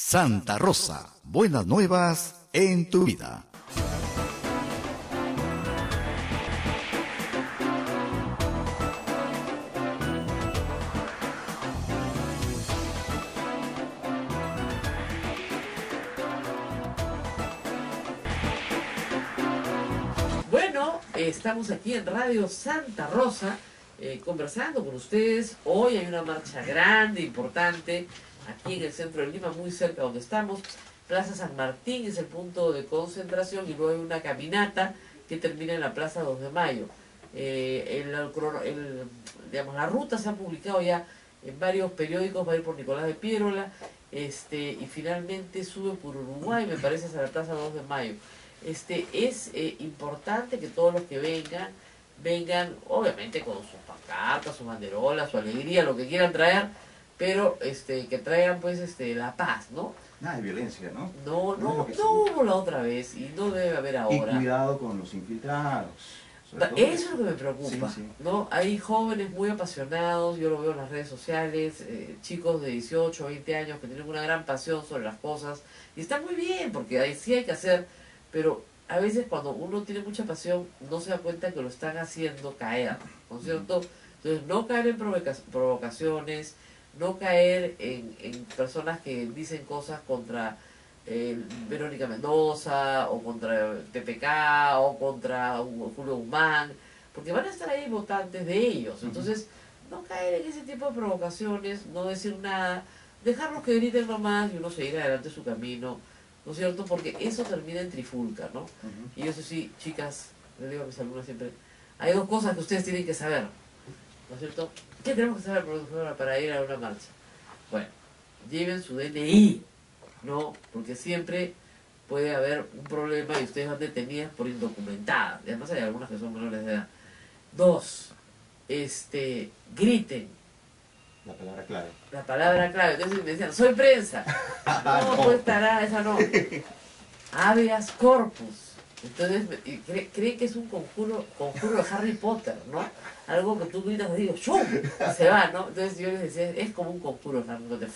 Santa Rosa, buenas nuevas en tu vida. Bueno, estamos aquí en Radio Santa Rosa eh, conversando con ustedes. Hoy hay una marcha grande, importante, aquí en el centro de Lima, muy cerca donde estamos. Plaza San Martín es el punto de concentración y luego hay una caminata que termina en la Plaza 2 de Mayo. Eh, el, el, digamos, la ruta se ha publicado ya en varios periódicos, va a ir por Nicolás de Piérola, este, y finalmente sube por Uruguay, me parece, hasta la Plaza 2 de Mayo. Este, es eh, importante que todos los que vengan, vengan obviamente con sus pancartas, sus banderolas, su alegría, lo que quieran traer, pero este, que traigan pues este, la paz, ¿no? Nada de violencia, ¿no? No, no, no, hubo la otra vez y no debe haber ahora. Y cuidado con los infiltrados. Eso es lo que me preocupa, ¿no? Hay jóvenes muy apasionados, yo lo veo en las redes sociales, eh, chicos de 18 o 20 años que tienen una gran pasión sobre las cosas, y está muy bien, porque ahí sí hay que hacer pero a veces cuando uno tiene mucha pasión no se da cuenta que lo están haciendo caer, ¿no es cierto? Entonces no caer en provocaciones, no caer en, en personas que dicen cosas contra eh, Verónica Mendoza o contra TPK o contra Julio Guzmán, porque van a estar ahí votantes de ellos. Entonces, no caer en ese tipo de provocaciones, no decir nada, dejarlos que griten nomás y uno seguir adelante su camino ¿no es cierto? Porque eso termina en trifulca, ¿no? Y eso sí, chicas, le digo a mis alumnos siempre, hay dos cosas que ustedes tienen que saber, ¿no es cierto? ¿Qué tenemos que saber para ir a una marcha? Bueno, lleven su DNI, ¿no? Porque siempre puede haber un problema y ustedes van detenidas por indocumentadas. Y además hay algunas que son menores de edad. Dos, este, griten, la palabra clave. La palabra clave. Entonces me decían, soy prensa. no, no. pues estará, esa no. Habeas corpus. Entonces creen que es un conjuro, conjuro de Harry Potter, ¿no? Algo que tú gritas digo, ¡shum! Se va, ¿no? Entonces yo les decía, es como un conjuro de Harry Potter.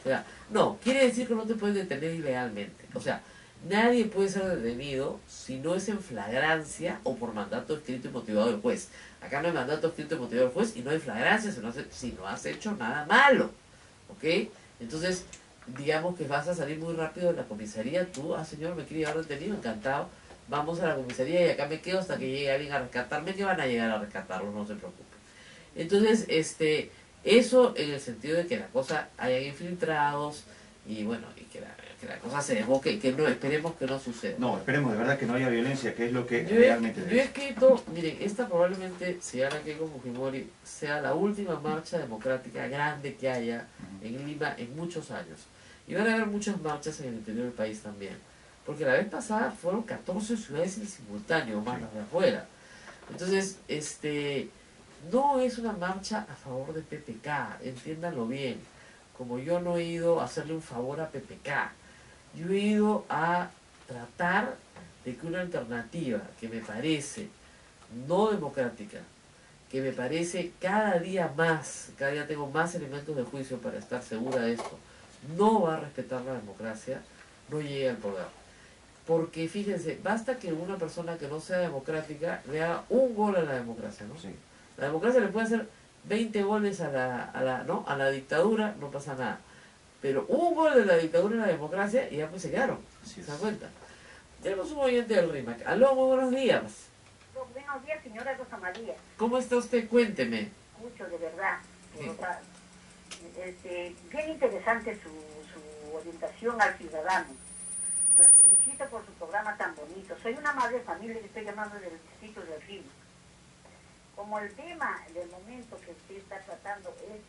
O sea, no, quiere decir que no te pueden detener ilegalmente. O sea, Nadie puede ser detenido si no es en flagrancia o por mandato escrito y motivado del juez. Acá no hay mandato escrito y motivado del juez y no hay flagrancia si no, si no has hecho nada malo. ¿Ok? Entonces, digamos que vas a salir muy rápido de la comisaría. Tú, ah, señor, me quiere llevar detenido, encantado. Vamos a la comisaría y acá me quedo hasta que llegue alguien a rescatarme, que van a llegar a rescatarlo, no se preocupe. Entonces, este, eso en el sentido de que la cosa haya infiltrados y bueno, y que la que la cosa se desboque, que no, esperemos que no suceda. No, esperemos de verdad que no haya violencia, que es lo que realmente Yo he escrito, miren, esta probablemente, si ahora que con Fujimori, sea la última marcha democrática grande que haya en Lima en muchos años. Y van a haber muchas marchas en el interior del país también. Porque la vez pasada fueron 14 ciudades en simultáneo, más las de afuera. Entonces, este, no es una marcha a favor de PPK, entiéndanlo bien. Como yo no he ido a hacerle un favor a PPK, yo he ido a tratar de que una alternativa que me parece no democrática, que me parece cada día más, cada día tengo más elementos de juicio para estar segura de esto, no va a respetar la democracia, no llegue al poder. Porque fíjense, basta que una persona que no sea democrática le haga un gol a la democracia, ¿no? La democracia le puede hacer 20 goles a la, a la, ¿no? a la dictadura, no pasa nada. Pero un gol de la dictadura y la democracia y ya pues se quedaron. ¿Se dan cuenta? Tenemos un oyente del RIMAC. Aló, muy buenos días. Buenos días, señora Rosa María. ¿Cómo está usted? Cuénteme. Mucho, de verdad. este, bien interesante su, su orientación al ciudadano. La felicito por su programa tan bonito. Soy una madre de familia y estoy llamando del distrito de Río. Como el tema del momento que usted está tratando es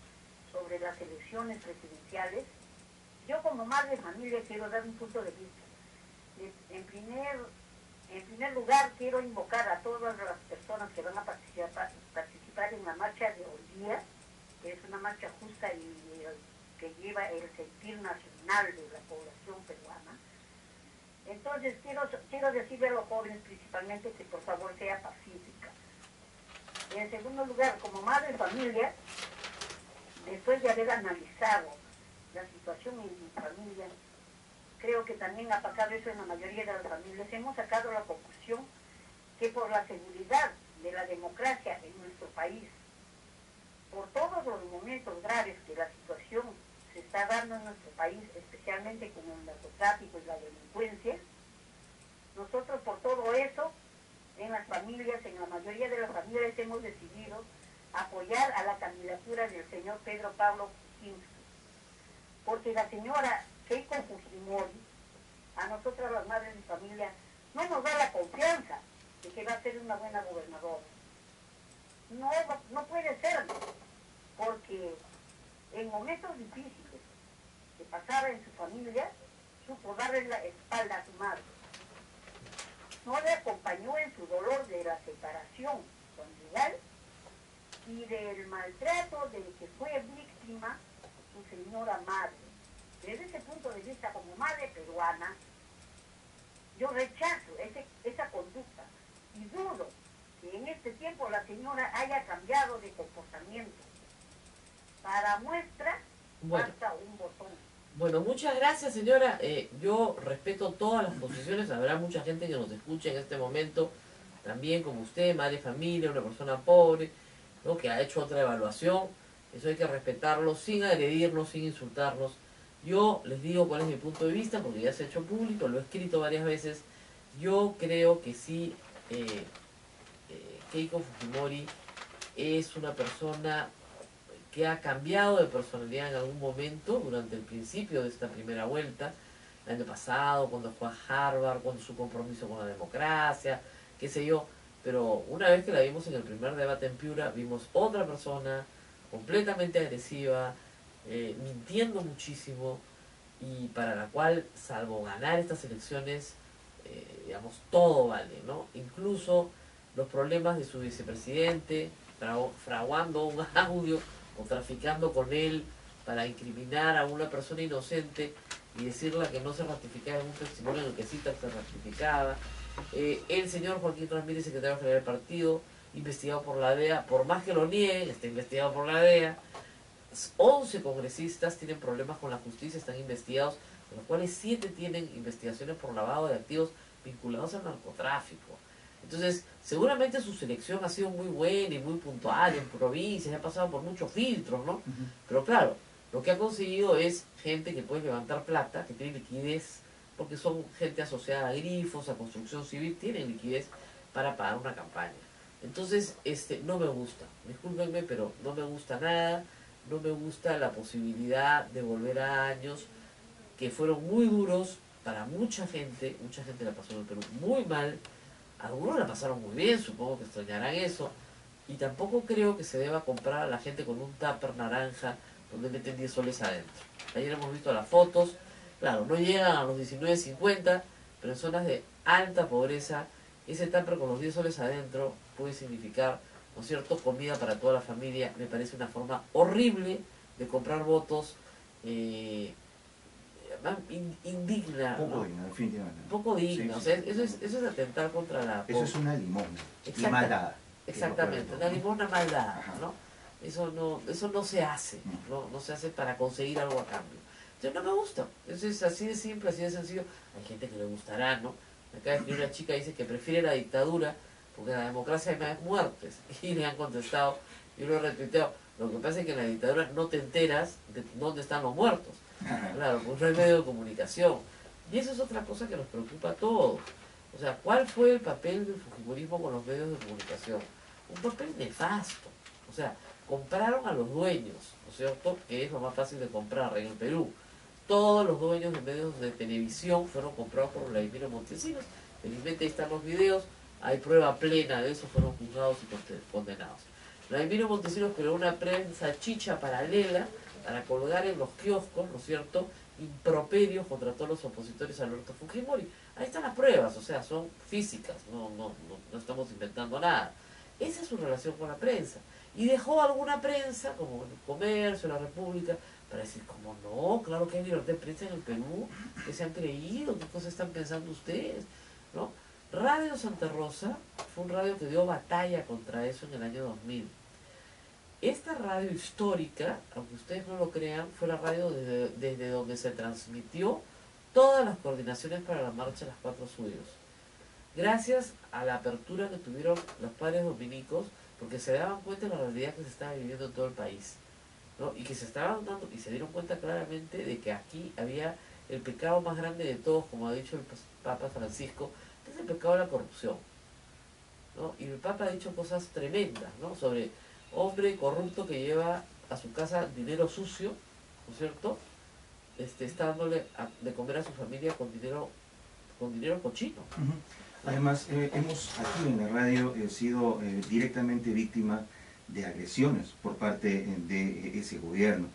sobre las elecciones presidenciales, yo como madre de familia quiero dar un punto de vista. En primer, en primer lugar, quiero invocar a todas las personas que van a participar, participar en la marcha de hoy día, que es una marcha justa y que lleva el sentir nacional de la población peruana. Entonces, quiero, quiero decirle a los jóvenes principalmente que por favor sea pacífica. En segundo lugar, como madre de familia, después de haber analizado la situación en mi familia, creo que también ha pasado eso en la mayoría de las familias, hemos sacado la conclusión que por la seguridad de la democracia en nuestro país, por todos los momentos graves que la situación está dando en nuestro país, especialmente con el narcotráfico y la delincuencia, nosotros por todo eso, en las familias, en la mayoría de las familias hemos decidido apoyar a la candidatura del señor Pedro Pablo Kuczynski. Porque la señora Keiko Fujimori, a nosotras las madres de familia, no nos da la confianza de que va a ser una buena gobernadora. No, no puede ser, porque en momentos difíciles que pasaba en su familia, supo darle la espalda a su madre. No le acompañó en su dolor de la separación conjugal y del maltrato del que fue víctima su señora madre. Desde ese punto de vista, como madre peruana, yo rechazo ese, esa conducta y dudo que en este tiempo la señora haya cambiado de comportamiento. Para muestra, basta un botón. Bueno, muchas gracias señora. Eh, yo respeto todas las posiciones. Habrá mucha gente que nos escuche en este momento, también como usted, madre familia, una persona pobre, ¿no? que ha hecho otra evaluación. Eso hay que respetarlo sin agredirnos, sin insultarnos. Yo les digo cuál es mi punto de vista, porque ya se ha hecho público, lo he escrito varias veces. Yo creo que sí, eh, eh, Keiko Fujimori es una persona que ha cambiado de personalidad en algún momento durante el principio de esta primera vuelta, el año pasado, cuando fue a Harvard, con su compromiso con la democracia, qué sé yo. Pero una vez que la vimos en el primer debate en Piura, vimos otra persona completamente agresiva, eh, mintiendo muchísimo y para la cual, salvo ganar estas elecciones, eh, digamos, todo vale, ¿no? Incluso los problemas de su vicepresidente, fraguando un audio o traficando con él para incriminar a una persona inocente y decirle que no se ratificaba en un testimonio en el que sí se ratificaba. Eh, el señor Joaquín Ramírez, secretario general del partido, investigado por la DEA, por más que lo niegue, está investigado por la DEA. 11 congresistas tienen problemas con la justicia, están investigados, de los cuales 7 tienen investigaciones por lavado de activos vinculados al narcotráfico. Entonces, seguramente su selección ha sido muy buena y muy puntual en provincias, ha pasado por muchos filtros, ¿no? Pero claro, lo que ha conseguido es gente que puede levantar plata, que tiene liquidez, porque son gente asociada a grifos, a construcción civil, tienen liquidez para pagar una campaña. Entonces, este, no me gusta, discúlpenme, pero no me gusta nada, no me gusta la posibilidad de volver a años que fueron muy duros para mucha gente, mucha gente la pasó en el Perú muy mal, algunos la pasaron muy bien, supongo que extrañarán eso, y tampoco creo que se deba comprar a la gente con un tupper naranja donde meten 10 soles adentro. Ayer hemos visto las fotos, claro, no llegan a los 19.50, pero en zonas de alta pobreza, ese tupper con los 10 soles adentro puede significar, ¿no es cierto?, comida para toda la familia. Me parece una forma horrible de comprar votos. Eh, indigna. Poco digna, definitivamente. Poco digna, o sea, eso es, eso es atentar contra la... Eso es una limona, y maldad. Exactamente, una limona maldad, ¿no? Eso no, eso no se hace. ¿no? no se hace para conseguir algo a cambio. Entonces no me gusta, eso es así de simple, así de sencillo. Hay gente que le gustará, ¿no? Acá de una chica dice que prefiere la dictadura porque en la democracia hay más muertes. Y le han contestado, yo lo he retuiteado, lo que pasa es que en la dictadura no te enteras de dónde están los muertos. Claro, hay medio de comunicación. Y eso es otra cosa que nos preocupa a todos. O sea, ¿cuál fue el papel del fujimorismo con los medios de comunicación? Un papel nefasto. O sea, compraron a los dueños, ¿no es cierto? Que es lo más fácil de comprar en el Perú. Todos los dueños de medios de televisión fueron comprados por Vladimir Montesinos. Felizmente ahí están los videos, hay prueba plena de eso, fueron juzgados y condenados. Vladimir Montesinos creó una prensa chicha paralela para colgar en los kioscos, ¿no es cierto?, improperios contra todos los opositores a Alberto Fujimori. Ahí están las pruebas, o sea, son físicas, no, no, no, estamos inventando nada. Esa es su relación con la prensa. Y dejó alguna prensa, como el Comercio, la República, para decir, como no, claro que hay libertad de prensa en el Perú, que se han creído, qué cosas están pensando ustedes, ¿no? Radio Santa Rosa fue un radio que dio batalla contra eso en el año 2000 esta radio histórica, aunque ustedes no lo crean, fue la radio desde, donde se transmitió todas las coordinaciones para la marcha de las cuatro suyos. Gracias a la apertura que tuvieron los padres dominicos, porque se daban cuenta de la realidad que se estaba viviendo en todo el país. ¿no? Y que se estaban dando, y se dieron cuenta claramente de que aquí había el pecado más grande de todos, como ha dicho el Papa Francisco, que es el pecado de la corrupción. ¿no? Y el Papa ha dicho cosas tremendas, ¿no? Sobre hombre corrupto que lleva a su casa dinero sucio, ¿no es cierto? Este, está dándole de comer a su familia con dinero, con dinero cochino. Además, eh, hemos aquí en la radio eh, sido eh, directamente víctima de agresiones por parte de ese gobierno.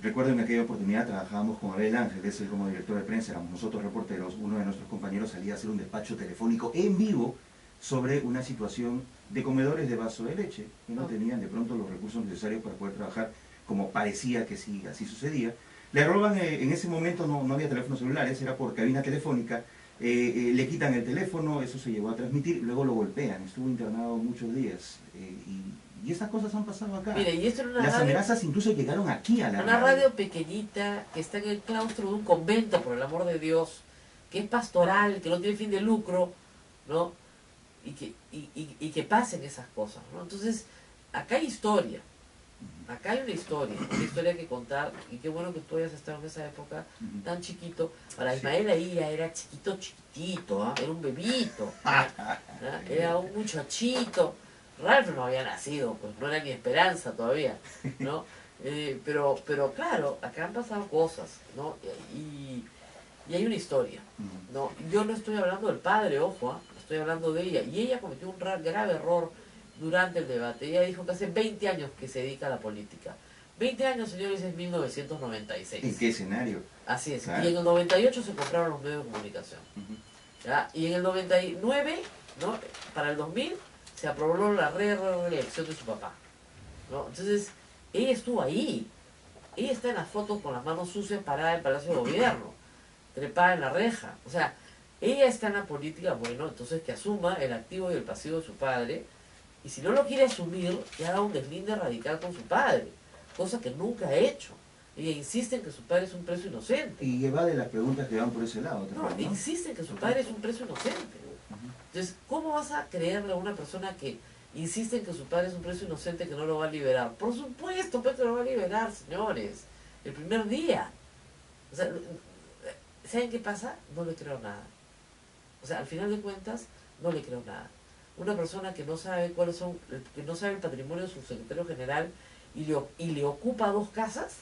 recuerdo en aquella oportunidad trabajábamos con Abel Ángeles, él como director de prensa, éramos nosotros reporteros, uno de nuestros compañeros salía a hacer un despacho telefónico en vivo sobre una situación de comedores de vaso de leche, que no tenían de pronto los recursos necesarios para poder trabajar como parecía que sí, así sucedía. Le roban, en ese momento no, no había teléfonos celulares, era por cabina telefónica, eh, eh, le quitan el teléfono, eso se llevó a transmitir, luego lo golpean, estuvo internado muchos días. Eh, y, y, esas cosas han pasado acá. y esto una Las amenazas incluso llegaron aquí a la Una radio. pequeñita que está en el claustro de un convento, por el amor de Dios, que es pastoral, que no tiene fin de lucro, ¿no? Y que, y, y, y que pasen esas cosas, ¿no? Entonces, acá hay historia acá hay una historia, una historia que contar, y qué bueno que tú hayas estado en esa época tan chiquito. Para Ismael ahí ya era chiquito, chiquitito, ¿ah? era un bebito, ¿ah? era un muchachito. Ralph no había nacido, pues no era ni esperanza todavía, ¿no? Eh, pero, pero claro, acá han pasado cosas, ¿no? Y, y hay una historia, ¿no? Yo no estoy hablando del padre, ojo, ¿ah? estoy hablando de ella. Y ella cometió un grave error durante el debate. Ella dijo que hace 20 años que se dedica a la política. 20 años, señores, es 1996. ¿En qué escenario? Así es. Y en el 98 se compraron los medios de comunicación. Y en el 99, ¿no? para el 2000, se aprobó la reelección de su papá. ¿no? Entonces, ella estuvo ahí. Ella está en las fotos con las manos sucias parada en el Palacio de Gobierno, trepada en la reja. O sea, ella está en la política, bueno, entonces que asuma el activo y el pasivo de su padre, y si no lo quiere asumir, que haga un deslinde radical con su padre, cosa que nunca ha hecho. Ella insiste en que su padre es un preso inocente. Y lleva de las preguntas que van por ese lado. No, ¿no? insiste en que su padre es un preso inocente. Entonces, ¿cómo vas a creerle a una persona que insiste en que su padre es un preso inocente que no lo va a liberar? Por supuesto, Pedro lo va a liberar, señores. El primer día. O sea, ¿saben qué pasa? No le creo nada. O sea, al final de cuentas, no le creo nada una persona que no sabe cuáles son, que no sabe el patrimonio de su secretario general y le, y le ocupa dos casas,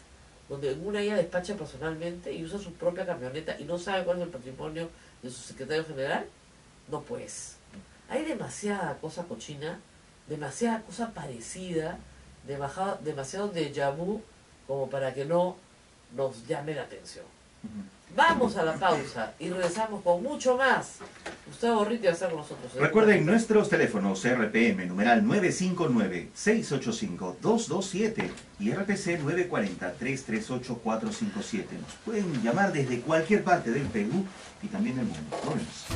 donde en una ella despacha personalmente y usa su propia camioneta y no sabe cuál es el patrimonio de su secretario general, no pues. Hay demasiada cosa cochina, demasiada cosa parecida, demasiado, demasiado de vu como para que no nos llame la atención. Vamos a la pausa y regresamos con mucho más. Gustavo Ritti va a estar con nosotros. Recuerden nuestros teléfonos RPM, numeral 959-685-227 y RPC 940-338-457. Nos pueden llamar desde cualquier parte del Perú y también del mundo. Nos